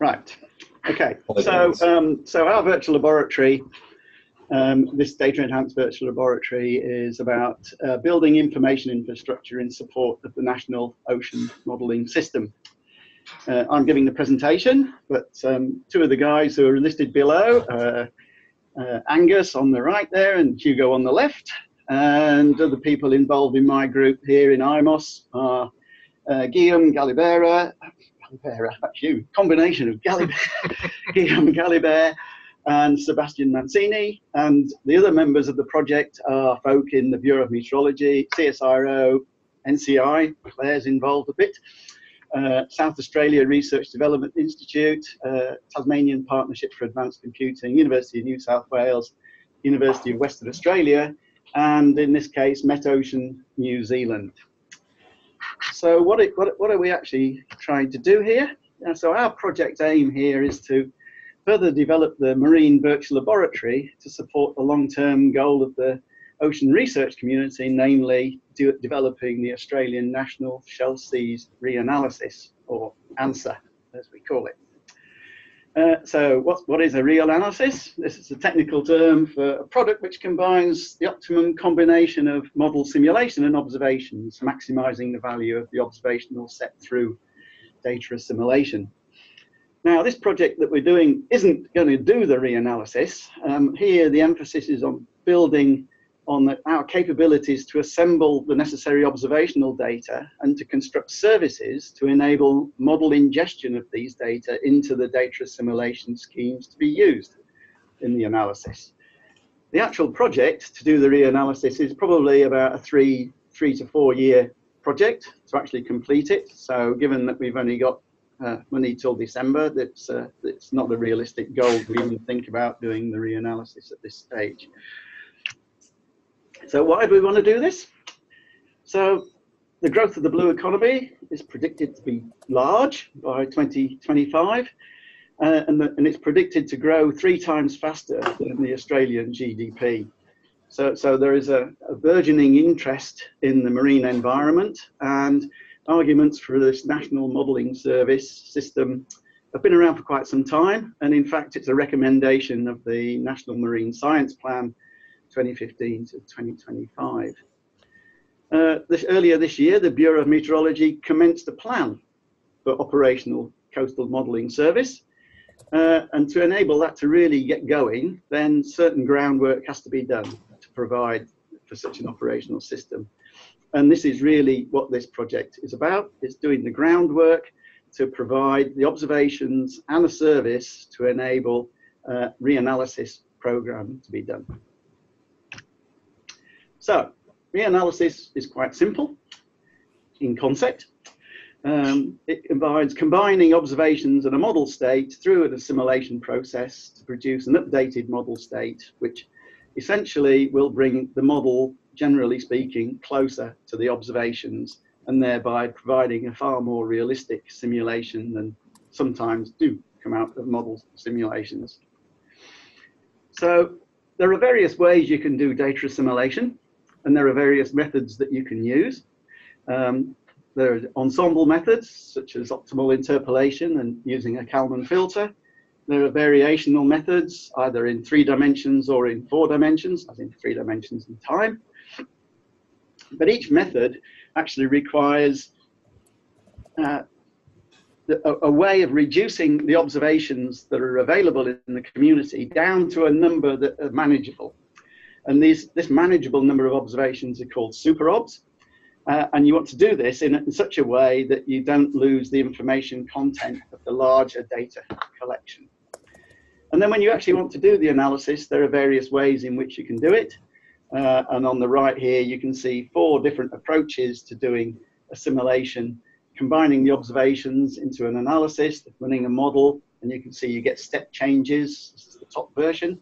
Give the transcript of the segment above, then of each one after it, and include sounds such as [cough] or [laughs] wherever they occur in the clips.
Right. Okay. So, um, so our virtual laboratory, um, this data enhanced virtual laboratory, is about uh, building information infrastructure in support of the National Ocean Modelling System. Uh, I'm giving the presentation, but um, two of the guys who are listed below, uh, uh Angus on the right there and Hugo on the left, and other people involved in my group here in IMOS are uh, Guillaume Galibera, Galibera, that's you, combination of Galibera, [laughs] Guillaume Galibert and Sebastian Mancini. And the other members of the project are folk in the Bureau of Meteorology, CSIRO, NCI, Claire's involved a bit, uh, South Australia Research Development Institute, uh, Tasmanian Partnership for Advanced Computing, University of New South Wales, University of Western Australia, and in this case, Met Ocean New Zealand. So what, it, what, what are we actually trying to do here? Uh, so our project aim here is to further develop the marine virtual laboratory to support the long-term goal of the ocean research community, namely developing the Australian National Shelf Seas Reanalysis, or ANSA, as we call it. Uh, so what, what is a reanalysis? This is a technical term for a product which combines the optimum combination of model simulation and observations, maximizing the value of the observational set through data assimilation. Now, this project that we're doing isn't going to do the reanalysis. Um, here, the emphasis is on building on the, our capabilities to assemble the necessary observational data and to construct services to enable model ingestion of these data into the data assimilation schemes to be used in the analysis. The actual project to do the reanalysis is probably about a three, three to four year project to actually complete it. So given that we've only got uh, money till December, that's, uh, that's not a realistic goal to even think about doing the reanalysis at this stage. So why do we want to do this? So the growth of the blue economy is predicted to be large by 2025, uh, and, the, and, it's predicted to grow three times faster than the Australian GDP. So, so there is a, a burgeoning interest in the marine environment, and arguments for this national modelling service system have been around for quite some time. And in fact, it's a recommendation of the National Marine Science Plan 2015 to 2025. Uh, this, earlier this year, the Bureau of Meteorology commenced a plan for operational coastal modelling service. Uh, and to enable that to really get going, then certain groundwork has to be done to provide for such an operational system. And this is really what this project is about. It's doing the groundwork to provide the observations and a service to enable uh, reanalysis program to be done. So reanalysis is quite simple in concept. Um, it combines combining observations and a model state through an assimilation process to produce an updated model state, which essentially will bring the model, generally speaking, closer to the observations and thereby providing a far more realistic simulation than sometimes do come out of model simulations. So there are various ways you can do data assimilation and there are various methods that you can use. Um, there are ensemble methods, such as optimal interpolation and using a Kalman filter. There are variational methods, either in three dimensions or in four dimensions, as in three dimensions in time. But each method actually requires uh, a, a, way of reducing the observations that are available in the community down to a number that are manageable. And these, this manageable number of observations are called superobs. Uh, and you want to do this in, in, such a way that you don't lose the information content of the larger data collection. And then when you actually want to do the analysis, there are various ways in which you can do it. Uh, and on the right here, you can see four different approaches to doing assimilation, combining the observations into an analysis, running a model, and you can see you get step changes. This is the top version.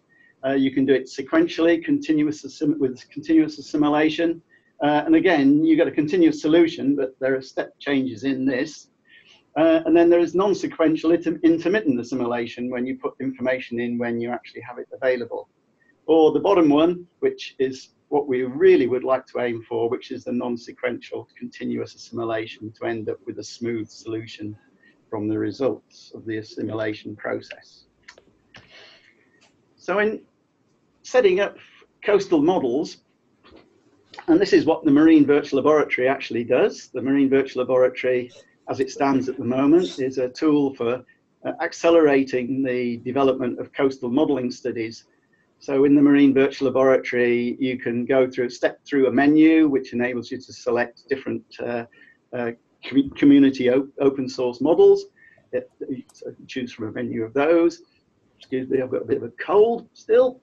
Uh, you can do it sequentially, continuous with continuous assimilation. Uh, and again, you get a continuous solution, but there are step changes in this. Uh, and then there is non-sequential intermittent assimilation when you put information in when you actually have it available. Or the bottom one, which is what we really would like to aim for, which is the non-sequential continuous assimilation to end up with a smooth solution from the results of the assimilation process. So in setting up coastal models, and this is what the Marine Virtual Laboratory actually does. The Marine Virtual Laboratory, as it stands at the moment, is a tool for uh, accelerating the development of coastal modeling studies. So in the Marine Virtual Laboratory, you can go through, step through a menu, which enables you to select different uh, uh, community open source models. It, so choose from a menu of those. Excuse me, I've got a bit of a cold still.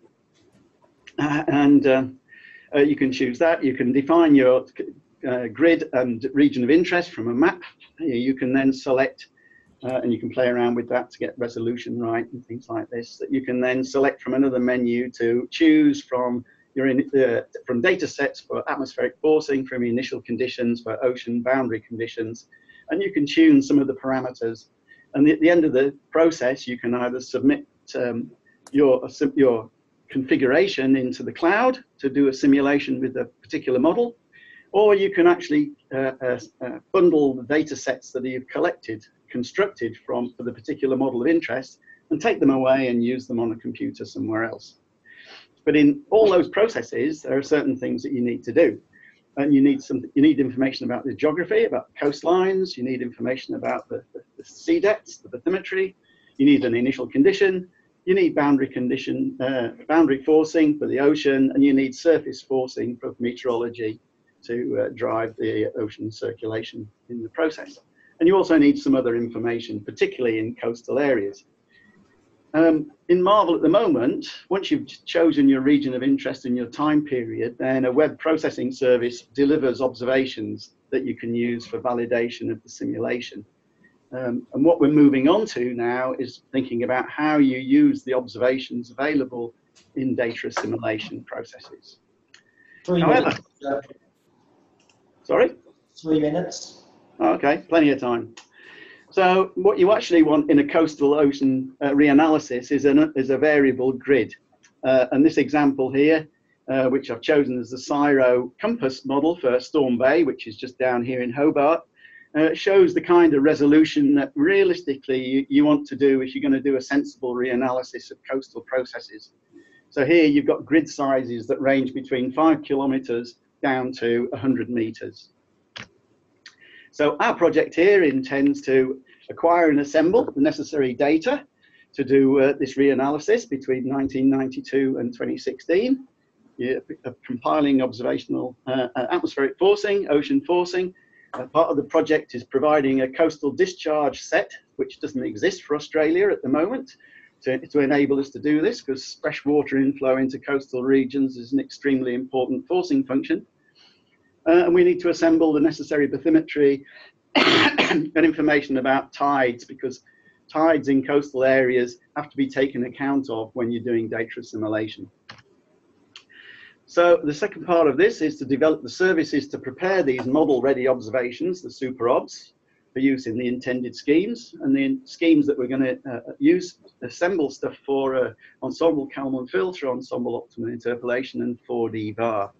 Uh, and um, uh, you can choose that. You can define your uh, grid and region of interest from a map. You can then select uh, and you can play around with that to get resolution right and things like this. That you can then select from another menu to choose from your in, uh, from data sets for atmospheric forcing, from initial conditions for ocean boundary conditions, and you can tune some of the parameters. And at the end of the process, you can either submit um, your your configuration into the cloud to do a simulation with a particular model, or you can actually uh, uh, uh, bundle the data sets that you've collected, constructed from for the particular model of interest, and take them away and use them on a computer somewhere else. But in all those processes, there are certain things that you need to do. And you need some, you need information about the geography, about coastlines, you need information about the, the, the sea depths, the bathymetry, you need an initial condition, you need boundary condition, uh, boundary forcing for the ocean, and you need surface forcing for meteorology to uh, drive the ocean circulation in the process. And you also need some other information, particularly in coastal areas. Um, in MARVL at the moment, once you've chosen your region of interest and your time period, then a web processing service delivers observations that you can use for validation of the simulation. Um, and what we're moving on to now is thinking about how you use the observations available in data assimilation processes. Three However, minutes. Sorry? Three minutes. Okay, plenty of time. So what you actually want in a coastal ocean uh, reanalysis is, an, is a variable grid. Uh, and this example here, uh, which I've chosen as the CSIRO COMPAS model for Storm Bay, which is just down here in Hobart, uh, shows the kind of resolution that realistically you, you want to do if you're going to do a sensible reanalysis of coastal processes. So here you've got grid sizes that range between five kilometers down to 100 meters. So our project here intends to acquire and assemble the necessary data to do uh, this reanalysis between 1992 and 2016, yeah, compiling observational uh, atmospheric forcing, ocean forcing, uh, part of the project is providing a coastal discharge set, which doesn't exist for Australia at the moment, to, to enable us to do this, because freshwater inflow into coastal regions is an extremely important forcing function. Uh, and we need to assemble the necessary bathymetry [coughs] and information about tides, because tides in coastal areas have to be taken account of when you're doing data assimilation. So the second part of this is to develop the services to prepare these model-ready observations, the super obs, for use in the intended schemes. And the schemes that we're going to uh, use, assemble stuff for uh, ensemble Kalman filter, ensemble optimal interpolation, and 4D VAR.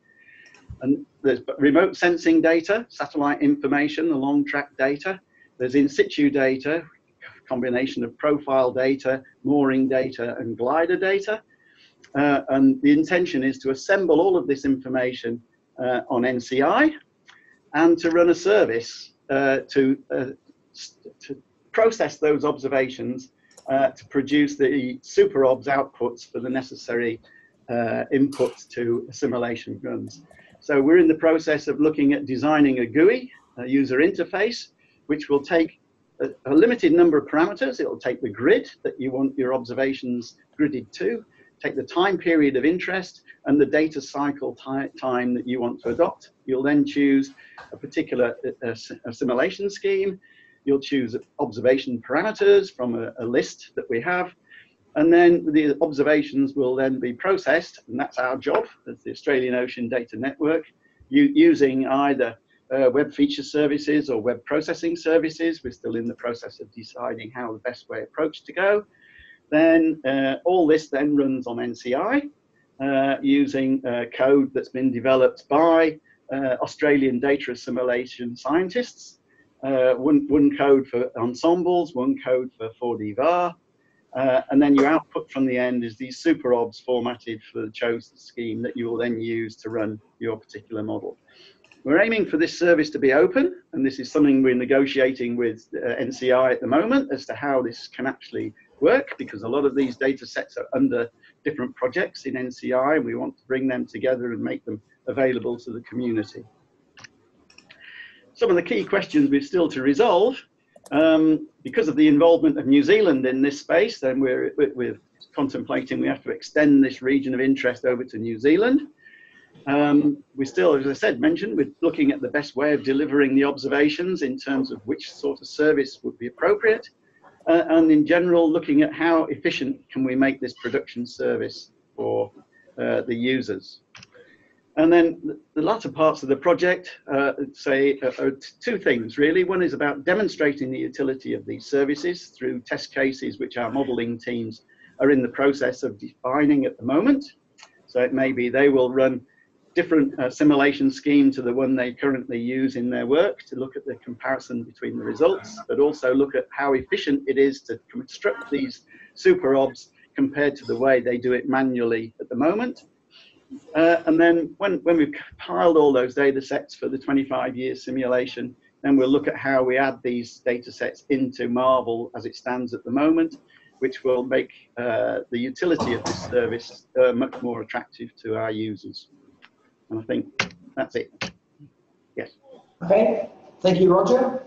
And there's remote sensing data, satellite information, the along track data. There's in situ data, combination of profile data, mooring data, and glider data. Uh, and the intention is to assemble all of this information uh, on NCI and to run a service uh, to, uh, to process those observations uh, to produce the super obs outputs for the necessary uh, inputs to assimilation runs. So we're in the process of looking at designing a GUI, a user interface, which will take a, a limited number of parameters. It will take the grid that you want your observations gridded to, take the time period of interest and the data cycle time that you want to adopt. You'll then choose a particular uh, assimilation scheme. You'll choose observation parameters from a, a list that we have. And then the observations will then be processed, and that's our job as the Australian Ocean Data Network, using either uh, web feature services or web processing services. We're still in the process of deciding how the best way approach to go. Then uh, all this then runs on NCI uh, using uh, code that's been developed by uh, Australian data assimilation scientists uh, one, one code for ensembles, one code for 4D VAR, and then your output from the end is these super obs formatted for the chosen scheme that you will then use to run your particular model. We're aiming for this service to be open, and this is something we're negotiating with uh, NCI at the moment as to how this can actually work, because a lot of these data sets are under different projects in NCI, and we want to bring them together and make them available to the community. Some of the key questions we've still to resolve, um, because of the involvement of New Zealand in this space, then we're, we're contemplating we have to extend this region of interest over to New Zealand. Um, we still, as I said, mentioned, we're looking at the best way of delivering the observations in terms of which sort of service would be appropriate. Uh, and in general, looking at how efficient can we make this production service for uh, the users. And then the latter parts of the project uh, say uh, two things really. One is about demonstrating the utility of these services through test cases which our modeling teams are in the process of defining at the moment. So it may be they will run different uh, simulation scheme to the one they currently use in their work to look at the comparison between the results, but also look at how efficient it is to construct these super obs compared to the way they do it manually at the moment. Uh, and then when, when we've compiled all those data sets for the 25 year simulation, then we'll look at how we add these data sets into MARVL as it stands at the moment, which will make uh, the utility of this service uh, much more attractive to our users. And I think that's it. Yes. Okay, thank you, Roger.